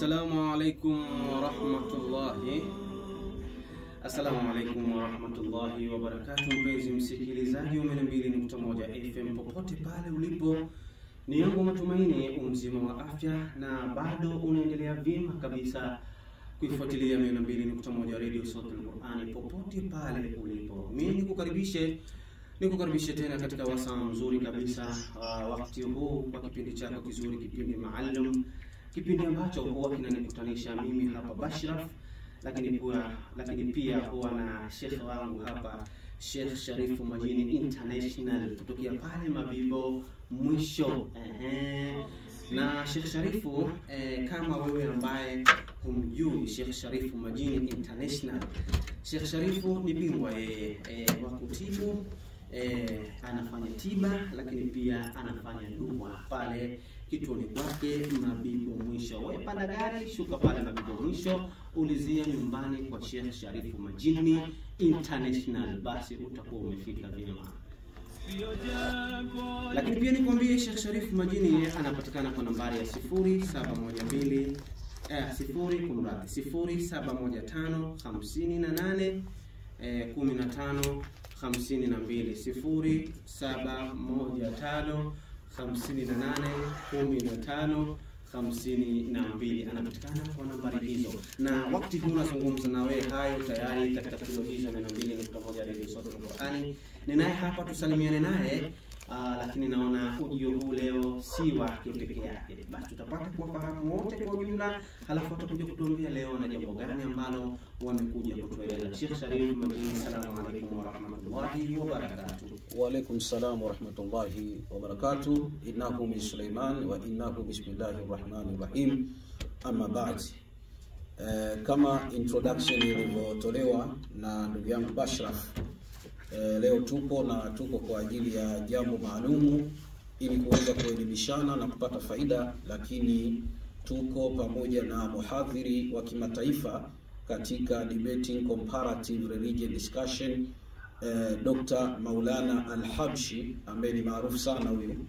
Assalamu alaikum warahmatullahi. Assalamu alaikum warahmatullahi wabarakatuh, mpenzi msikilizaji wa mia mbili nukta moja FM popote pale ulipo, ni yangu matumaini umzima wa afya na bado unaendelea vyema kabisa kuifuatilia mia mbili nukta moja Radio Sauti Qurani popote pale ulipo. Mimi nikukaribishe nikukaribishe tena katika wasaa mzuri kabisa uh, wakati huu kwa kipindi chako kizuri, kipindi maalum, kipindi ambacho huwa kinanikutanisha mimi hapa Bashraf, lakini pia lakini pia huwa na shekhe wangu hapa Sheikh Sharifu Majini International kutokea pale Mabibo mwisho. Ehe. Na Sheikh Sharifu eh, kama wewe ambaye humjui Sheikh Sharifu Majini International, Sheikh Sharifu ni bingwa yeye eh, wa kutibu eh, anafanya tiba lakini pia anafanya dua pale kituoni kwake Mabibo mwisho. Wewe panda gari, shuka pale Mabibo mwisho, ulizia nyumbani kwa Sheikh Sharifu Majini International, basi utakuwa umefika vyema. Lakini pia nikwambie Sheikh Sharifu Majini yeye anapatikana kwa nambari ya 0712 eh, sifuri kumradhi, sifuri saba moja tano hamsini na nane eh, kumi na tano hamsini na mbili sifuri saba moja tano hamsini na nane kumi na tano hamsini na mbili. Anapatikana kwa nambari hizo, na wakati huu nazungumza na wewe hayo tayari katika kilo hizo mia mbili nukta moja Radio Sauti Qurani. Ninaye hapa tusalimiane naye Uh, lakini naona ujio huu leo si wake peke yake, basi tutapata kuwafahamu wote kwa ujumla, halafu watakuja kutuambia leo na jambo gani ambalo wamekuja kutueleza. Sheikh Sharif wa assalamu alaikum warahmatullahi wabarakatuh. Waalaikum salam warahmatullahi wabarakatuh. Innahu min Sulaiman wa innahu bismillahi rahmani rahim. Amma baad, eh, kama introduction ilivyotolewa na ndugu yangu Bashraf eh, leo tupo na tuko kwa ajili ya jambo maalumu ili kuweza kuelimishana na kupata faida, lakini tuko pamoja na muhadhiri wa kimataifa katika debating comparative religion discussion e, Dr. Maulana Al-Habshi ambaye ni maarufu sana huyu,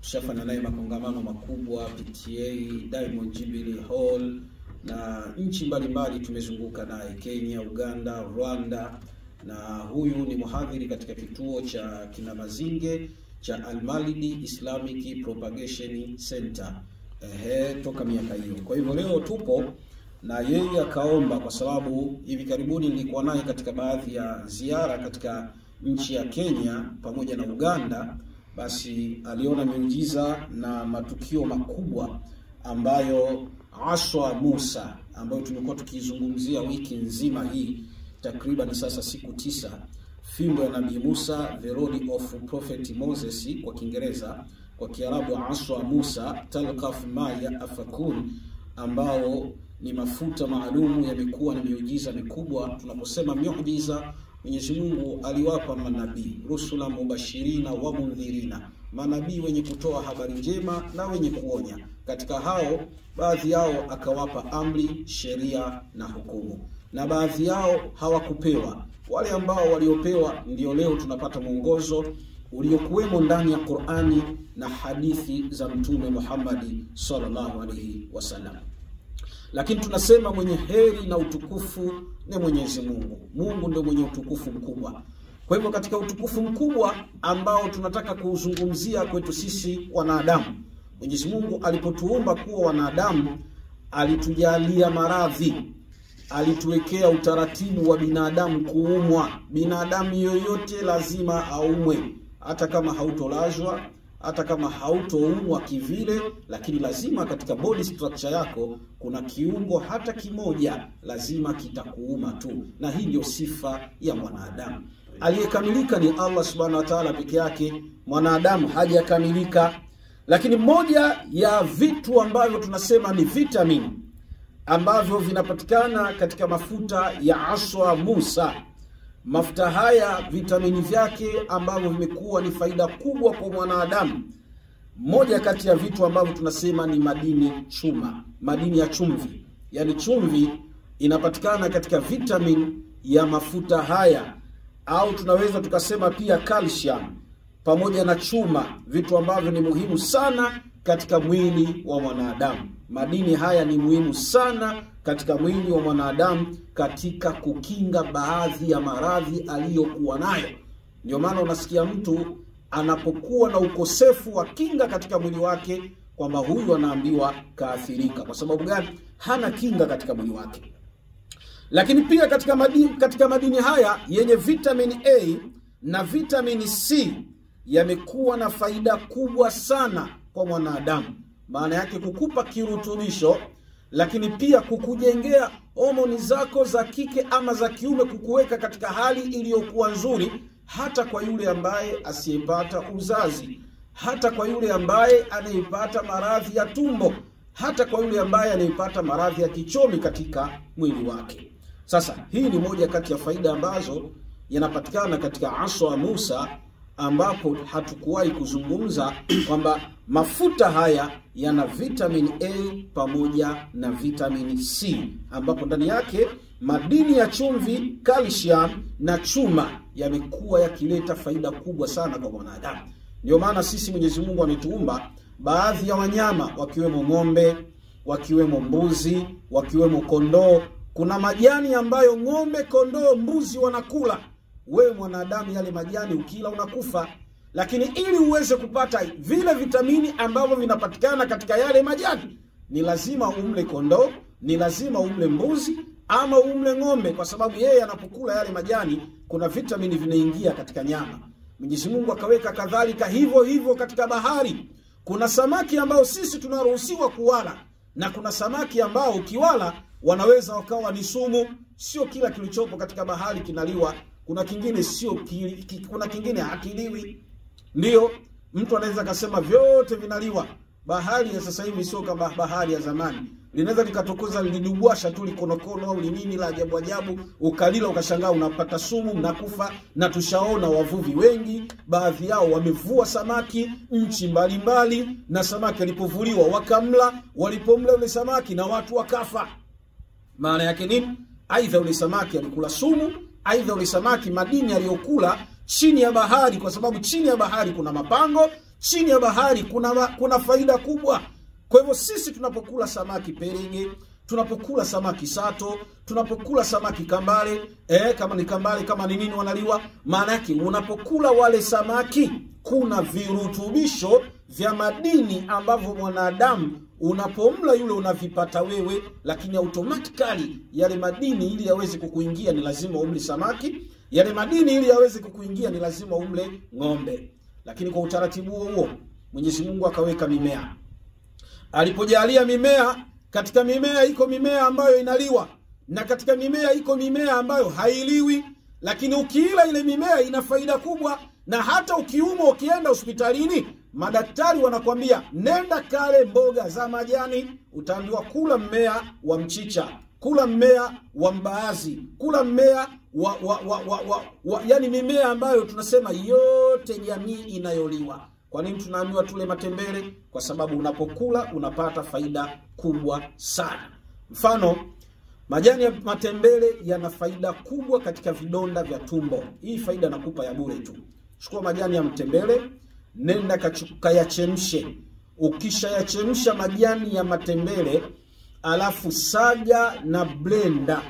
tushafanya naye makongamano makubwa PTA, Diamond Jubilee Hall na nchi mbalimbali tumezunguka naye, Kenya, Uganda, Rwanda na huyu ni mhadhiri katika kituo cha Kinamazinge cha Almalidi Islamic Propagation Center ehe, toka miaka hiyo. Kwa hivyo leo tupo na yeye akaomba, kwa sababu hivi karibuni nilikuwa naye katika baadhi ya ziara katika nchi ya Kenya pamoja na Uganda, basi aliona miujiza na matukio makubwa ambayo Aswa Musa ambayo tumekuwa tukizungumzia wiki nzima hii takriban sasa siku tisa, fimbo ya Nabii Musa, the rod of prophet Moses kwa Kiingereza, kwa Kiarabu aswa Musa, talqaf ma afakun, ambao ni mafuta maalumu yamekuwa na miujiza mikubwa. Tunaposema miujiza, Mwenyezi Mungu aliwapa manabii rusula mubashirina wa mundhirina, manabii wenye kutoa habari njema na wenye kuonya. Katika hao baadhi yao akawapa amri, sheria na hukumu na baadhi yao hawakupewa. Wale ambao waliopewa ndio leo tunapata mwongozo uliokuwemo ndani ya Qur'ani na hadithi za Mtume Muhammad sallallahu alaihi wasallam. Lakini tunasema mwenye heri na utukufu ni Mwenyezi Mungu. Mungu ndio mwenye utukufu mkubwa. Kwa hivyo katika utukufu mkubwa ambao tunataka kuuzungumzia kwetu sisi wanadamu, Mwenyezi Mungu alipotuumba kuwa wanadamu alitujalia maradhi alituwekea utaratibu wa binadamu kuumwa. Binadamu yoyote lazima aumwe, hata kama hautolazwa, hata kama hautoumwa kivile, lakini lazima katika body structure yako kuna kiungo hata kimoja lazima kitakuuma tu, na hii ndio sifa ya mwanadamu. Aliyekamilika ni Allah subhanahu wa ta'ala peke yake, mwanadamu hajakamilika. Lakini moja ya vitu ambavyo tunasema ni vitamin ambavyo vinapatikana katika mafuta ya aswa Musa. Mafuta haya vitamini vyake ambavyo vimekuwa ni faida kubwa kwa mwanadamu, moja kati ya vitu ambavyo tunasema ni madini chuma, madini ya chumvi. Yaani chumvi inapatikana katika vitamin ya mafuta haya, au tunaweza tukasema pia calcium pamoja na chuma, vitu ambavyo ni muhimu sana katika mwili wa mwanadamu. Madini haya ni muhimu sana katika mwili wa mwanadamu katika kukinga baadhi ya maradhi aliyokuwa nayo. Ndio maana unasikia mtu anapokuwa na ukosefu wa kinga katika mwili wake kwamba huyu anaambiwa kaathirika. Kwa sababu gani? Hana kinga katika mwili wake. Lakini pia katika madini, katika madini haya yenye vitamini A na vitamini C yamekuwa na faida kubwa sana kwa mwanadamu. Maana yake kukupa kirutubisho, lakini pia kukujengea homoni zako za kike ama za kiume, kukuweka katika hali iliyokuwa nzuri, hata kwa yule ambaye asiyepata uzazi, hata kwa yule ambaye anayepata maradhi ya tumbo, hata kwa yule ambaye anayepata maradhi ya kichomi katika mwili wake. Sasa hii ni moja kati ya faida ambazo yanapatikana katika aswa Musa, ambapo hatukuwahi kuzungumza kwamba mafuta haya yana vitamin A pamoja na vitamin C, ambapo ndani yake madini ya chumvi, calcium na chuma yamekuwa yakileta faida kubwa sana kwa mwanadamu. Ndio maana sisi Mwenyezi Mungu ametuumba baadhi ya wanyama wakiwemo ng'ombe, wakiwemo mbuzi, wakiwemo kondoo. Kuna majani ambayo ng'ombe, kondoo, mbuzi wanakula. Wewe mwanadamu, yale majani ukila unakufa, lakini ili uweze kupata vile vitamini ambavyo vinapatikana katika yale majani, ni lazima umle kondoo, ni lazima umle mbuzi ama umle ng'ombe, kwa sababu yeye anapokula yale majani kuna vitamini vinaingia katika nyama. Mwenyezi Mungu akaweka kadhalika hivyo hivyo katika bahari. Kuna samaki ambao sisi tunaruhusiwa kuwala na kuna samaki ambao ukiwala wanaweza wakawa ni sumu. Sio kila kilichopo katika bahari kinaliwa, kuna kingine sio ki, kuna kingine hakiliwi. Ndio mtu anaweza akasema vyote vinaliwa. Bahari ya sasa hivi sio kama bahari ya zamani, linaweza likatokoza lidubwasha tu likonokono au linini la ajabu ajabu, ukalila ukashangaa unapata sumu, mnakufa. Na tushaona wavuvi wengi, baadhi yao wamevua samaki nchi mbalimbali, na samaki alipovuliwa wakamla, walipomla yule samaki na watu wakafa. Maana yake nini? Aidha yule samaki alikula sumu, aidha ule samaki madini aliyokula chini ya bahari, kwa sababu chini ya bahari kuna mapango, chini ya bahari kuna kuna faida kubwa. Kwa hivyo sisi tunapokula samaki perege, tunapokula samaki sato, tunapokula samaki kambale, eh, kama ni kambale, kama ni nini wanaliwa, maana yake unapokula wale samaki kuna virutubisho vya madini ambavyo mwanadamu unapomla yule unavipata wewe, lakini automatically yale madini ili yaweze kukuingia ni lazima umle samaki, yale madini ili yaweze kukuingia ni lazima umle ng'ombe. Lakini kwa utaratibu huo huo Mwenyezi Mungu akaweka mimea. Alipojalia mimea, katika mimea iko mimea ambayo inaliwa na katika mimea iko mimea ambayo hailiwi, lakini ukiila ile mimea ina faida kubwa, na hata ukiumwa ukienda hospitalini madaktari wanakwambia nenda kale mboga za majani, utaambiwa kula mmea wa mchicha, kula mmea wa mbaazi, kula mmea wa, wa, wa, wa, wa, wa yani mimea ambayo tunasema yote jamii inayoliwa. Kwa nini tunaambiwa tule matembele? Kwa sababu unapokula unapata faida kubwa sana. Mfano, majani ya matembele yana faida kubwa katika vidonda vya tumbo. Hii faida nakupa ya bure tu. Chukua majani ya matembele, nenda kayachemshe. Ukishayachemsha majani ya matembele, alafu saga na blenda,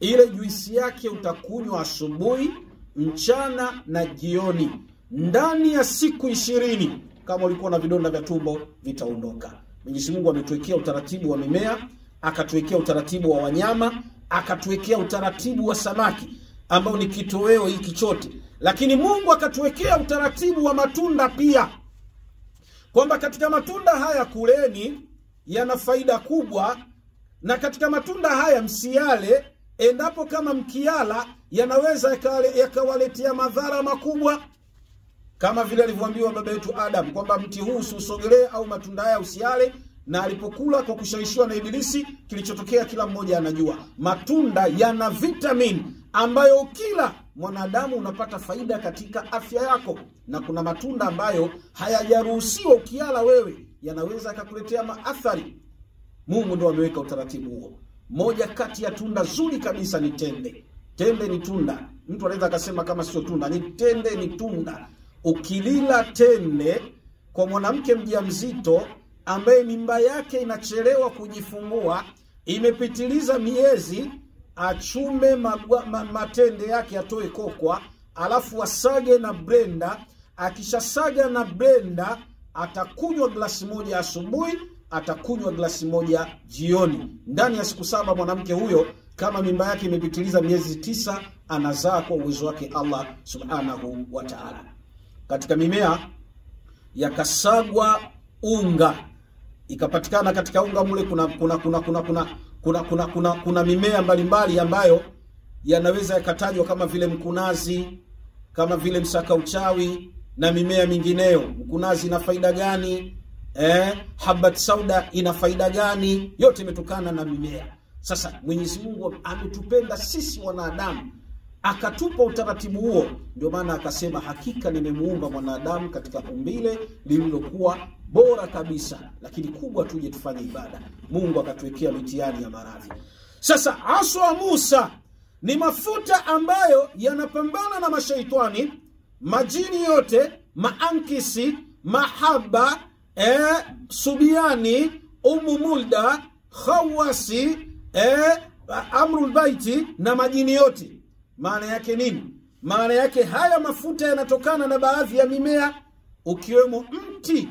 ile juisi yake utakunywa asubuhi, mchana na jioni. Ndani ya siku ishirini, kama ulikuwa na vidonda vya tumbo vitaondoka. Mwenyezi Mungu ametuwekea utaratibu wa mimea, akatuwekea utaratibu wa wanyama, akatuwekea utaratibu wa samaki ambao ni kitoweo hiki chote, lakini Mungu akatuwekea utaratibu wa matunda pia, kwamba katika matunda haya kuleni, yana faida kubwa, na katika matunda haya msiale, endapo kama mkiala yanaweza yakawaletea madhara makubwa. Kama vile alivyoambiwa baba yetu Adam kwamba mti huu usiusogelee au matunda haya usiale, na alipokula kwa kushawishiwa na Ibilisi, kilichotokea kila mmoja anajua. Matunda yana vitamini ambayo kila mwanadamu unapata faida katika afya yako, na kuna matunda ambayo hayajaruhusiwa ukiala wewe, yanaweza yakakuletea maathari. Mungu ndo ameweka utaratibu huo. Moja kati ya tunda zuri kabisa ni tende. Tende ni tunda, mtu anaweza akasema kama sio tunda, ni tende, ni tunda. Ukilila tende kwa mwanamke mjamzito ambaye mimba yake inachelewa kujifungua, imepitiliza miezi, achume magwa, ma, matende yake atoe kokwa, alafu asage na brenda Akishasaga na brenda atakunywa glasi moja asubuhi, atakunywa glasi moja jioni. Ndani ya siku saba mwanamke huyo kama mimba yake imepitiliza miezi tisa, anazaa kwa uwezo wake Allah subhanahu wa ta'ala. Katika mimea yakasagwa unga ikapatikana katika unga mule kuna kuna kuna kuna kuna kuna kuna, kuna, kuna mimea mbalimbali ambayo yanaweza yakatajwa kama vile mkunazi kama vile msaka uchawi na mimea mingineyo. Mkunazi ina faida gani? Eh, habat sauda ina faida gani? Yote imetokana na mimea. Sasa Mwenyezi Mungu ametupenda sisi wanadamu akatupa utaratibu huo, ndio maana akasema, hakika nimemuumba mwanadamu katika umbile lililokuwa bora kabisa, lakini kubwa tuje tufanye ibada. Mungu akatuwekea mitihani ya maradhi. Sasa aswa Musa ni mafuta ambayo yanapambana na mashaitani, majini yote, maankisi, mahaba, eh, subiani, umu mulda, khawasi, eh, amrul baiti na majini yote. Maana yake nini? Maana yake haya mafuta yanatokana na baadhi ya mimea ukiwemo mti